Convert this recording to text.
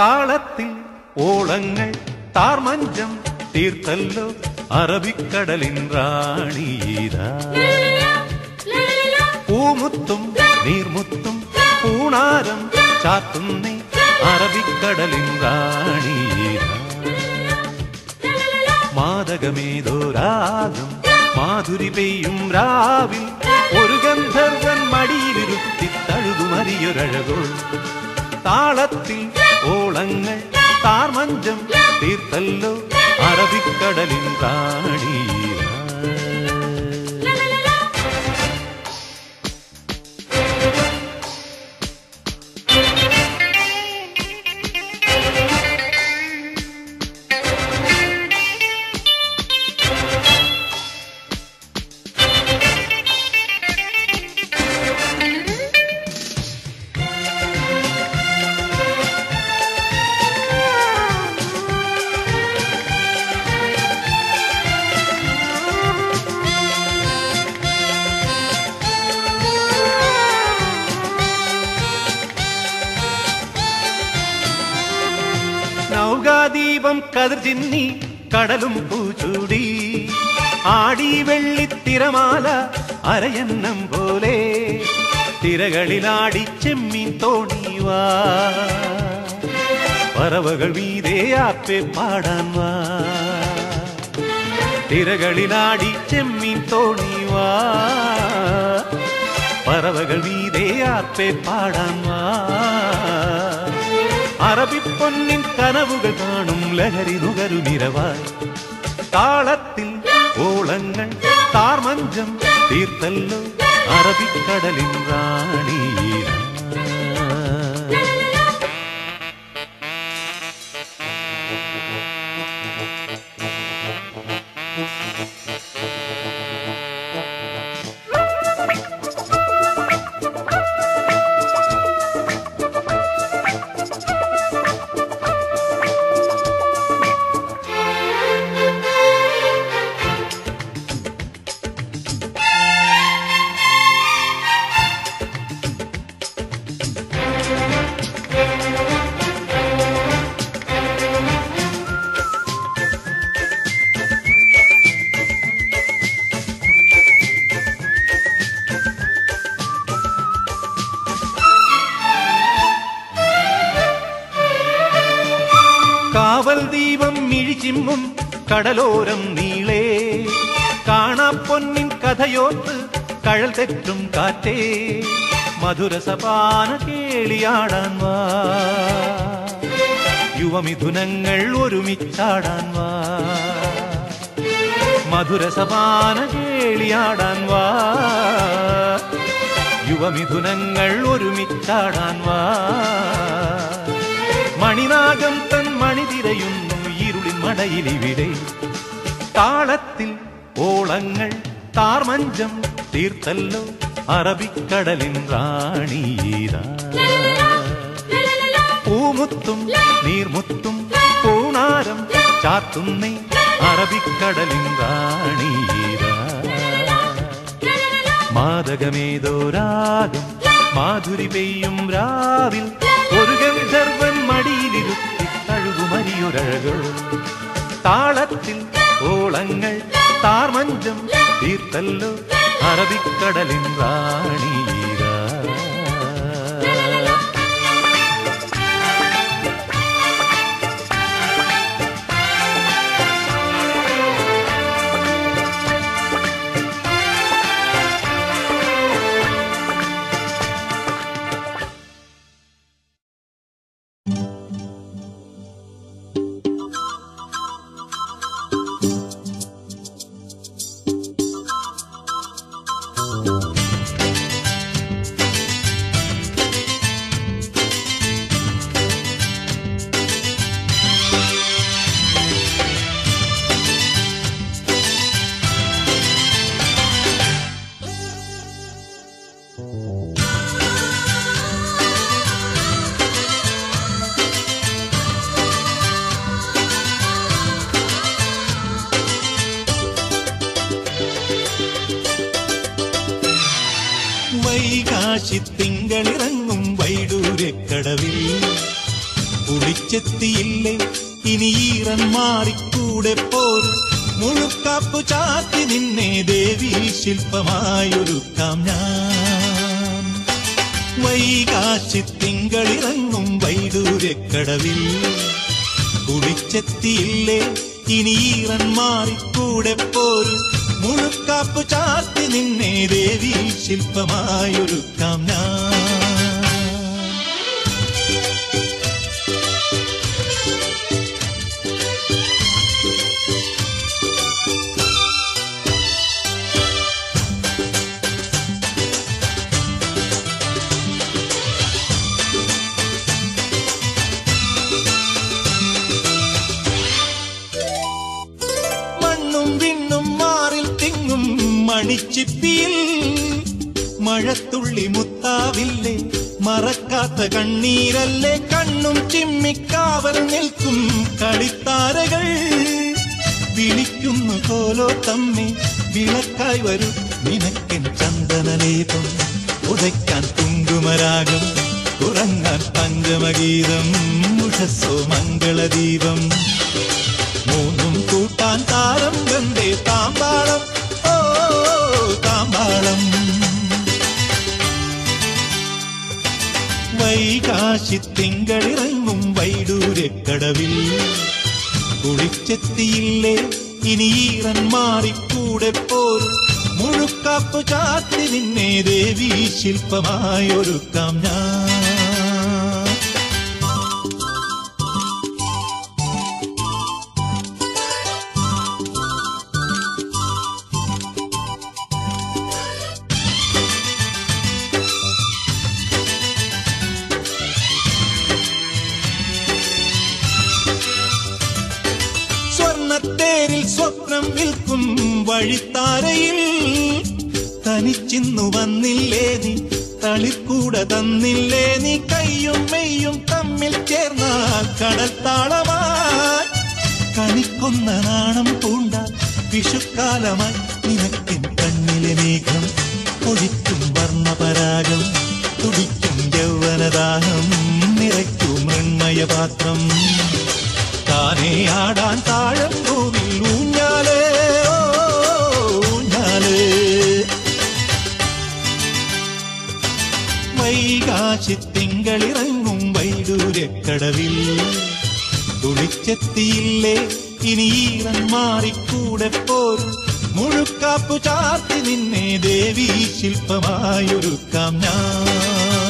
താളത്തിൽ ഓളങ്ങൾ താർമഞ്ചം തീർത്തല്ലോ അറബിക്കടലിൻ റാണീതാ പൂമുത്തും നീർമുത്തും പൂണാരം ചാത്തുന്നേ അറബിക്കടലിൻ റാണീതാ മാതകമേതോ രാഗം മാധുരി പെയ്യും രാവിൽ ഒരു ഗന്ധർവൻ മടിയിലിരുത്തി തഴുകുമറിയൊരഴകോ താളത്തിൽ ഓളങ്ങൾ താർമഞ്ചം തീർത്തല്ലോ അറബിക്കടലിൻ റാണീരാ നൗകാദീപം കതിർ ചിന്നി കടലും പൂച്ചൂടി. ആടി വെള്ളിത്തിരമാല അരയന്നം പോലെ തിരകളിലാടി ചെമ്മീൻ തോണിവാ. പറവകൾ വീതേയാപ്പെ പാടാൻ വാ. തിരകളിലാടി ചെമ്മീൻ തോണിവാ. പറവകൾ വീതേയാപ്പെ പാടാൻ വാ. അറബിപ്പൊന്നിൻ കനവുകൾ കാണും ലഹരി നുകരുമിരവായി താളത്തിൽ ഓളങ്ങൾ താർമഞ്ചം തീർത്തല്ലോ അറബിക്കടലിൻ റാണീര കാവൽ ദീപം മിഴിച്ചിമ്മും കടലോരം നീളേ. കാണാപ്പൊന്നിൻ കഥയോത്ത് കഴൽ തെറ്റും കാറ്റേ. മധുരസപാന കേളിയാടാൻ വാ. യുവമിഥുനങ്ങൾ ഒരുമിച്ചാടാൻ വാ. മധുരസപാന കേളിയാടാൻ വാ. യുവമിഥുനങ്ങൾ ഒരുമിച്ചാടാൻ വാ. മണിനാഗം തൻ മണിതിരയുന്നു ഇരുളിൻ മടയിലിവിടെ. താളത്തിൽ ഓളങ്ങൾ താർമഞ്ചം തീർത്തല്ലോ അറബിക്കടലിൻ റാണീരാ പൂമുത്തും നീർമുത്തും പൂണാരം ചാത്തുന്നേ അറബിക്കടലിൻ റാണീരാ മാതകമേതോ രാഗം മാധുരി പെയ്യും രാവിൽ ഒരു ഗന്ധർവൻ മടിയിലിരുത്തി തഴുകുമരിയൊരഴകോ താളത്തിൽ ഓളങ്ങൾ താർമഞ്ചം തീർത്തല്ലോ അറബിക്കടലിൻ റാണീരാ വൈകാശി തിങ്കളിറങ്ങും വൈഡൂരക്കടവിൽ കുളിച്ചെത്തിയില്ലേ ഇനി ഈറൻ മാറിക്കൂടെ പോർ മുഴുക്കാപ്പു ചാത്തി നിന്നെ ദേവി ശില്പമായൊരുക്കാം ഞാൻ. വൈകാശി തിങ്കളിറങ്ങും വൈഡൂര്യക്കടവിൽ കുളിച്ചെത്തിയില്ലേ ഇനി ഈറൻ മാറിക്കൂടെ പോരും മുഴുക്കാപ്പു ചാത്തി നിന്നെ ദേവി ശില്പമായൊരുക്കാം ഞാൻ. മണിച്ചിപ്പിയിൽ മഴത്തുള്ളി മുത്താവില്ലേ? മറക്കാത്ത കണ്ണീരല്ലേ? കണ്ണും ചിമ്മിക്കാവൽ നിൽക്കും കളിത്താരകൾ വിളിക്കുന്നു കോലോ തമ്മി വിളക്കായി വരും. നിനക്കൻ ചന്ദനലേപം ഉദയ്ക്കാൻ കുങ്കുമരാഗം ഉറങ്ങാൻ പഞ്ചമഗീതം മുഷസ്സോ മംഗളദീപം. മൂന്നും കൂട്ടാൻ താരം ഗന്ധേ താമ്പാളം. താമ്പാളം വൈകാശി തിങ്കളിറങ്ങും വൈഡൂരക്കടവിൽ കുളിച്ചെത്തിയില്ലേ ഇനി ഈറൻ മാറിക്കൂടെ പോൽ. മുഴുക്കാപ്പു ചാത്തി നിന്നെ ദേവി ശില്പമായൊരുക്കാം ഞാൻ. സ്വർണത്തേരിൽ സ്വപ്നം വിൽക്കും വഴിത്താരയിൽ. തനിച്ചിന്നു വന്നില്ലേ നീ? തളിക്കൂട തന്നില്ലേ നീ? കയ്യും മെയ്യും തമ്മിൽ ചേർന്നാൽ കടൽത്താളമായി. കണിക്കുന്ന നാണം പൂണ്ട വിഷുക്കാലമായി നിനക്കിൻ കണ്ണിലെ മേഘം ഒഴിക്കും വർണപരാഗം. തുടിക്കും യൗവനദാഹം നിറയ്ക്കും മൃണ്മയപാത്രം. താനേ ആടാൻ താഴം തുളിച്ചെത്തിയില്ലേ ഇനി ഈറൻ മാറിക്കൂടെ പോരും. മുഴുക്കാപ്പു ചാർത്തി നിന്നെ ദേവി ശില്പമായൊരുക്കാം ഞാൻ.